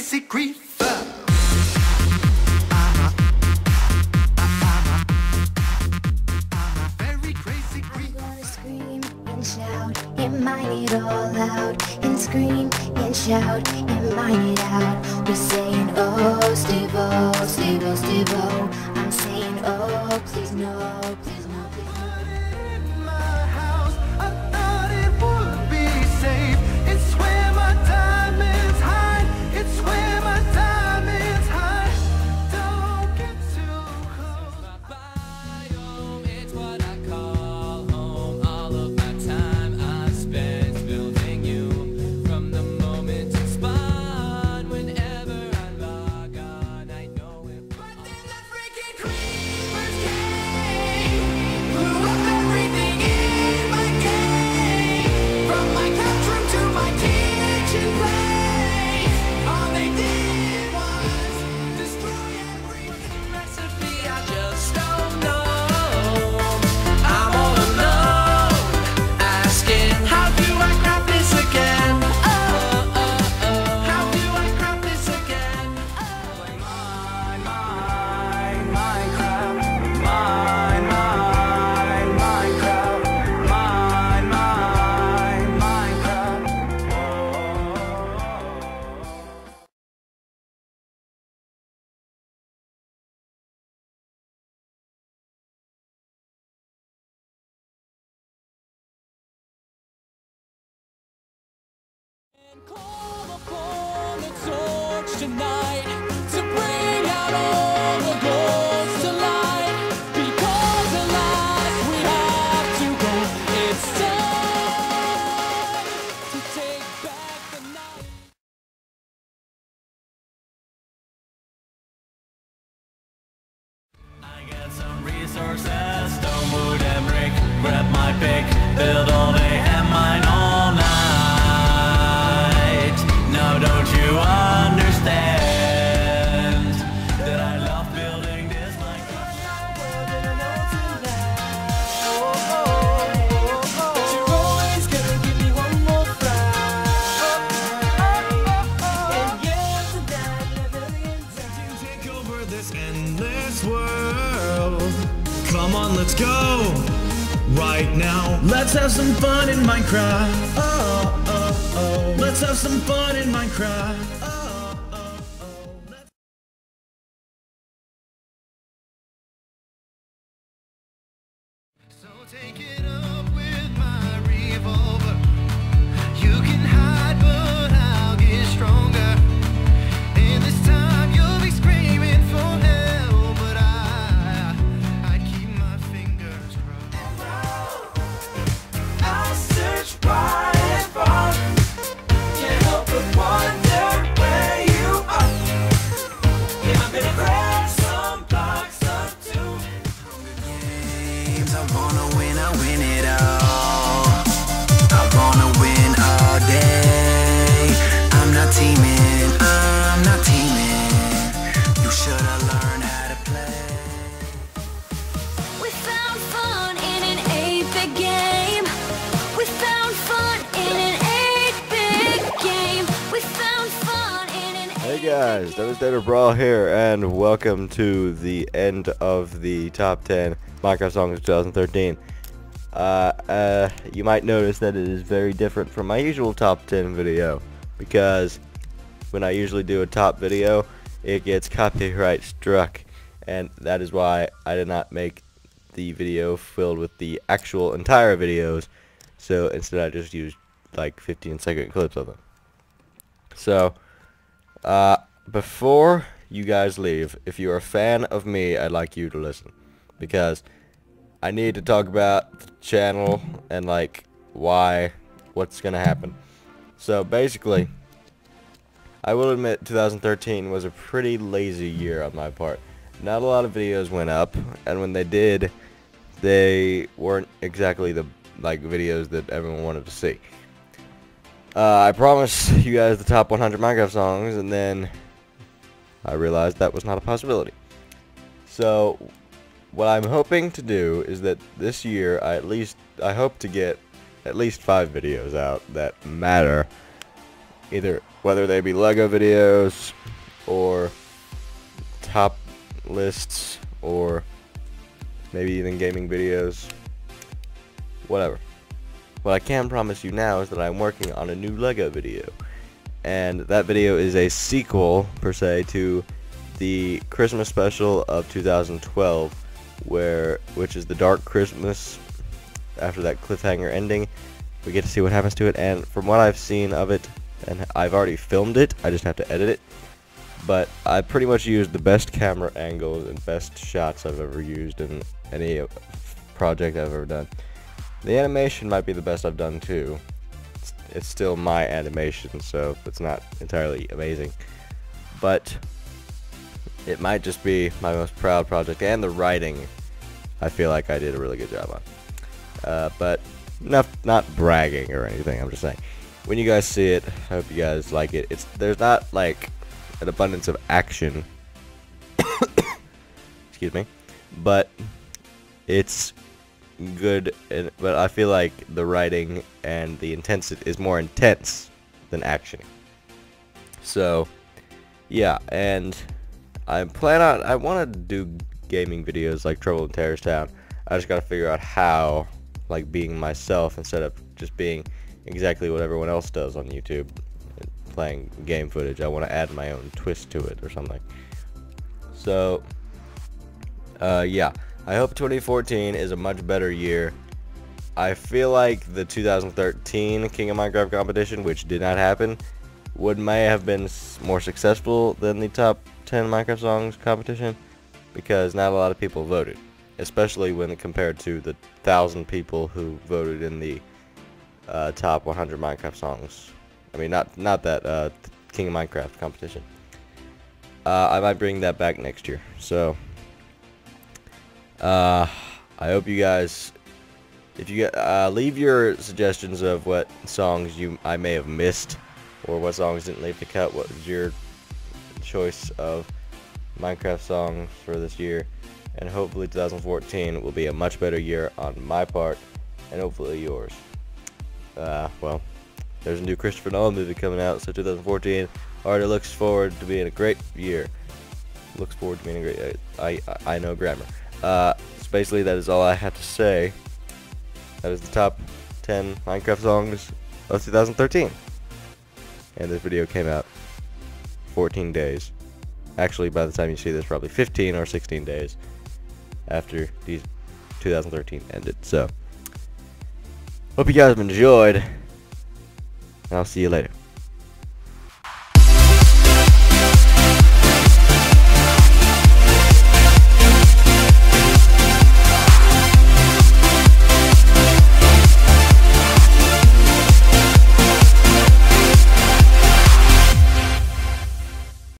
crazy creeper. And it all out and scream and shout and mine it out. We're saying oh Steve oh Steve oh Steve oh. I'm saying oh please no please. Resources, stone, wood, and brick. Grab my pick, build all day this endless world. Come on, let's go. Right now, let's have some fun in Minecraft. Oh, oh, oh. Let's have some fun in Minecraft. So take it Hey guys, Devastator Brawl here, and welcome to the end of the top 10 Minecraft songs of 2013. Uh, uh, you might notice that it is very different from my usual top 10 video, because when I usually do a top video, it gets copyright struck, and that is why I did not make the video filled with the actual entire videos, so instead I just used like 15 second clips of them. So, uh, before you guys leave, if you're a fan of me, I'd like you to listen. Because I need to talk about the channel and, like, why, what's gonna happen. So, basically, I will admit 2013 was a pretty lazy year on my part. Not a lot of videos went up, and when they did, they weren't exactly the, like, videos that everyone wanted to see. Uh, I promised you guys the top 100 Minecraft songs, and then I realized that was not a possibility. So, what I'm hoping to do is that this year, I at least, I hope to get at least five videos out that matter. Either whether they be Lego videos or top lists or maybe even gaming videos, whatever. What I can promise you now is that I'm working on a new Lego video. And that video is a sequel, per se, to the Christmas special of 2012, where which is the Dark Christmas. After that cliffhanger ending, we get to see what happens to it. And from what I've seen of it, and I've already filmed it, I just have to edit it. But I pretty much used the best camera angles and best shots I've ever used in any project I've ever done. The animation might be the best I've done too. It's, it's still my animation, so it's not entirely amazing. But it might just be my most proud project, and the writing, I feel like I did a really good job on. Uh, but not not bragging or anything. I'm just saying, when you guys see it, I hope you guys like it. It's there's not like an abundance of action. Excuse me, but it's good. And, but I feel like the writing and the intensity is more intense than action. So, yeah, and I plan on. I want to do gaming videos like Trouble in Terrorist Town. I just gotta figure out how, like being myself instead of just being exactly what everyone else does on YouTube, playing game footage. I want to add my own twist to it or something. So, uh, yeah, I hope 2014 is a much better year. I feel like the 2013 King of Minecraft competition, which did not happen, would may have been more successful than the top 10 Minecraft songs competition because not a lot of people voted, especially when compared to the thousand people who voted in the uh, top 100 Minecraft songs. I mean, not not that uh, King of Minecraft competition. Uh, I might bring that back next year. So, uh, I hope you guys, if you uh, leave your suggestions of what songs you I may have missed, or what songs didn't leave the cut. What was your choice of Minecraft songs for this year? And hopefully 2014 will be a much better year on my part, and hopefully yours. Uh, well, there's a new Christopher Nolan movie coming out, so 2014 already looks forward to being a great year. Looks forward to being a great. I I, I know grammar. Uh, so basically that is all I have to say. That is the top 10 Minecraft songs of 2013. And this video came out 14 days. Actually, by the time you see this, probably 15 or 16 days after these 2013 ended. So, hope you guys enjoyed, and I'll see you later.